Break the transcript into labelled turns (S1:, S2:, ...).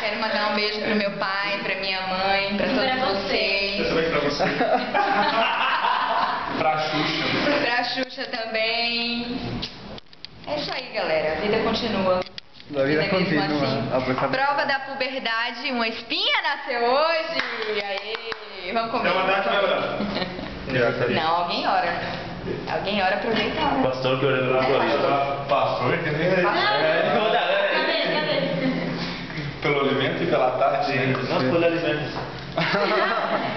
S1: Quero mandar um beijo pro meu pai, pra minha mãe, pra todos vocês.
S2: Também pra você. pra Xuxa.
S1: Xuxa também. É isso aí, galera. A vida continua.
S3: A vida
S1: mesmo
S3: continua.
S1: assim.
S3: A boca-
S1: Prova da puberdade, uma espinha nasceu hoje. Aê, vamos comer.
S2: Aqui, galera?
S1: Não, alguém ora. Alguém ora, aproveita.
S4: Pastor que orando na floresta.
S2: Pastor, que nem
S4: É, é.
S5: Cadê? Cadê?
S2: pelo alimento e pela tarde.
S4: Não, por alimentos.